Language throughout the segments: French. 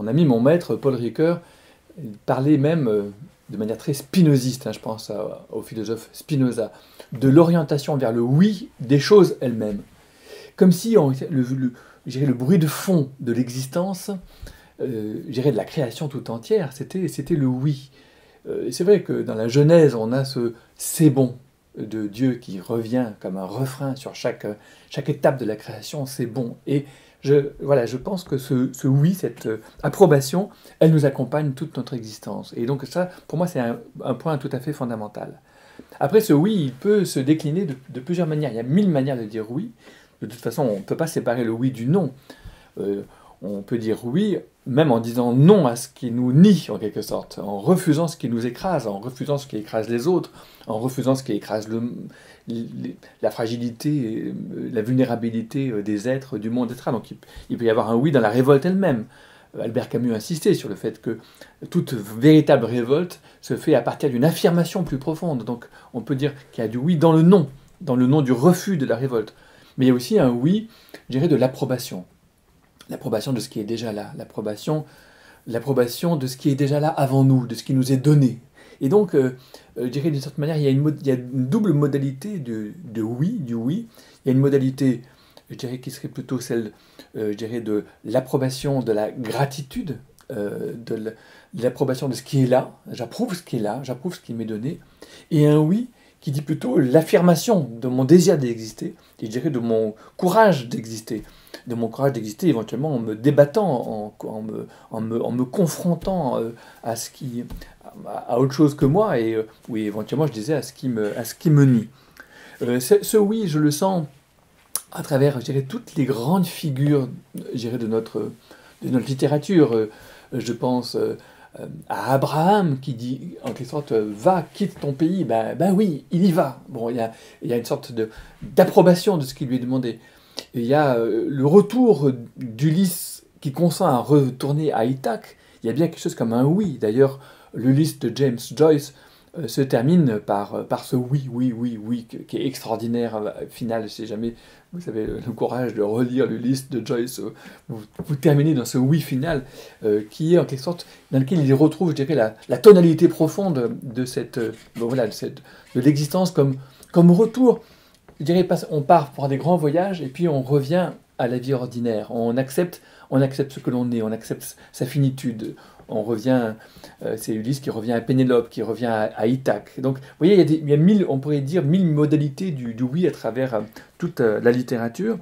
mon ami, mon maître, Paul Ricoeur, parlait même euh, de manière très spinoziste, hein, je pense au philosophe Spinoza, de l'orientation vers le oui des choses elles-mêmes. Comme si le, le, bruit de fond de l'existence, euh, de la création tout entière, c'était, c'était le oui. Euh, c'est vrai que dans la Genèse, on a ce c'est bon de Dieu qui revient comme un refrain sur chaque, chaque étape de la création, c'est bon. Et je, voilà, je pense que ce, oui, cette euh, approbation, elle nous accompagne toute notre existence. Et donc ça, pour moi, c'est un, point tout à fait fondamental. Après, ce oui, il peut se décliner de, plusieurs manières. Il y a mille manières de dire oui. De toute façon, on ne peut pas séparer le oui du non. Euh, on peut dire oui, même en disant non à ce qui nous nie, en quelque sorte, en refusant ce qui nous écrase, en refusant ce qui écrase les autres, en refusant ce qui écrase la fragilité, euh, la vulnérabilité euh, des êtres, du monde, etc. Donc il, peut y avoir un oui dans la révolte elle-même. Albert Camus insistait sur le fait que toute véritable révolte se fait à partir d'une affirmation plus profonde. Donc on peut dire qu'il y a du oui dans le non, dans le non du refus de la révolte. Mais il y a aussi un oui, je dirais, de l'approbation. L'approbation de ce qui est déjà là, l'approbation, l'approbation de ce qui est déjà là avant nous, de ce qui nous est donné, et donc, euh, euh, je dirais d'une certaine manière, il y, a une, double modalité de, oui, du oui. Il y a une modalité, je dirais, qui serait plutôt celle, euh, je dirais, de l'approbation, de la gratitude, de l'approbation de ce qui est là. J'approuve ce qui est là, j'approuve ce qui m'est donné. Et un oui qui dit plutôt l'affirmation de mon désir d'exister, et je dirais de mon courage d'exister de mon courage d'exister, éventuellement en me débattant, en, me, en, me, en me, confrontant à ce qui, à autre chose que moi, et euh, oui, éventuellement, je disais à ce qui me, à ce qui me nie. Euh, ce oui, je le sens à travers, je toutes les grandes figures, je de notre, de notre littérature. Euh, je pense à Abraham qui dit, en quelque sorte, va, quitte ton pays. Ben, ben oui, il y va. Bon, il y a, il y a une sorte d'approbation de, ce qui lui est demandé. Il y a le retour d'Ulysse qui consent à retourner à Ithaque. Il y a bien quelque chose comme un oui. D'ailleurs, l'Ulysse de James Joyce euh, se termine par, euh, par ce oui, oui, oui, oui, qui est extraordinaire euh, final. Si jamais vous avez le courage de relire l'Ulysse de Joyce, vous, vous, terminez dans ce oui final, qui est en quelque sorte, dans lequel il retrouve, je dirais, la, la tonalité profonde de cette, voilà, de, de l'existence comme, comme retour. Je dirais, on part pour des grands voyages et puis on revient à la vie ordinaire. On accepte, on accepte ce que l'on est, on accepte sa finitude, on revient, euh, c'est Ulysse qui revient à Pénélope, qui revient à, Ithaque. Donc, vous voyez, il y a, mille, on pourrait dire mille modalités du, oui à travers euh, toute euh, la littérature.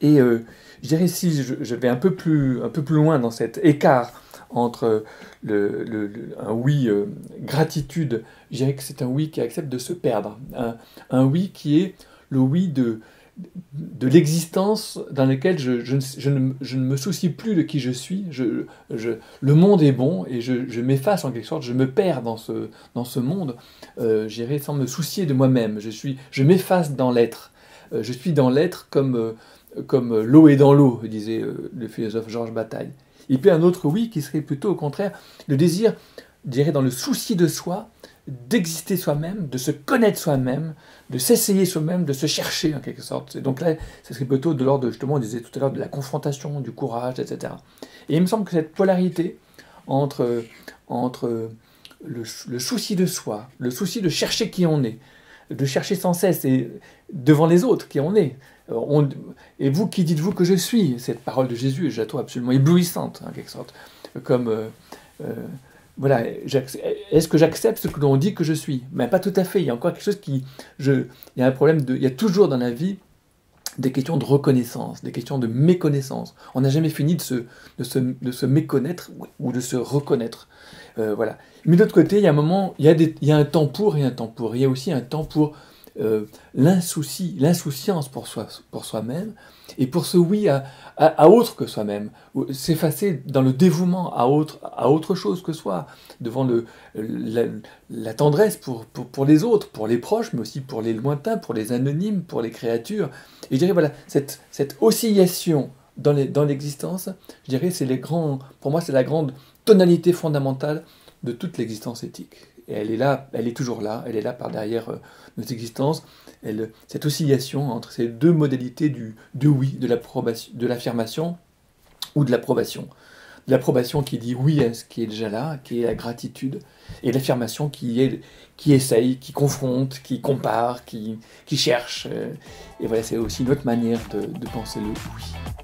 Et je dirais, si je, vais un peu, plus, un peu plus loin dans cet écart entre le, un oui gratitude, je dirais que c'est un oui qui accepte de se perdre. un oui qui est le oui de, de l'existence dans laquelle je, ne, me soucie plus de qui je suis. Je, le monde est bon et je, m'efface en quelque sorte, je me perds dans ce, dans ce monde, euh, j'irai sans me soucier de moi-même. Je, je m'efface dans l'être. Euh, je suis dans l'être comme, euh, comme l'eau est dans l'eau, disait euh, le philosophe Georges Bataille. Et puis un autre oui qui serait plutôt au contraire le désir, dirais dans le souci de soi, d'exister soi-même, de se connaître soi-même, de s'essayer soi-même, de se chercher en quelque sorte. Et donc là, ce serait plutôt de l'ordre, justement, on disait tout à l'heure, de la confrontation, du courage, etc. Et il me semble que cette polarité entre, entre le, souci de soi, le souci de chercher qui on est, de chercher sans cesse et devant les autres qui on est. On, et vous, qui dites-vous que je suis? Cette parole de Jésus je la absolument éblouissante, en quelque sorte. Comme euh, euh, voilà, est-ce que j'accepte ce que l'on dit que je suis? Mais pas tout à fait. Il y a encore quelque chose qui, je, il y a un problème de, il y a toujours dans la vie des questions de reconnaissance, des questions de méconnaissance. On n'a jamais fini de se, de se, de se, méconnaître ou de se reconnaître. Euh, voilà. Mais d'autre côté, il y a un moment, il y a, il y a un temps pour et un temps pour. Il y a aussi un temps pour euh, l'insouci, l'insouciance pour soi, pour soi-même, et pour ce oui à, à, autre que soi-même, s'effacer dans le dévouement à autre, à autre chose que soi, devant le, la, tendresse pour, pour, les autres, pour les proches, mais aussi pour les lointains, pour les anonymes, pour les créatures. Et je dirais, voilà, cette, cette oscillation dans l'existence, je dirais, c'est les grands, pour moi, c'est la grande tonalité fondamentale de toute l'existence éthique. Et elle est là, elle est toujours là, elle est là par derrière euh, nos existences. Elle, cette oscillation entre ces deux modalités du, du oui, de l'affirmation ou de l'approbation. l'approbation qui dit oui à ce qui est déjà là, qui est la gratitude, et l'affirmation qui, est, qui essaye, qui confronte, qui compare, qui, cherche. Et voilà, c'est aussi notre manière de, de penser le oui.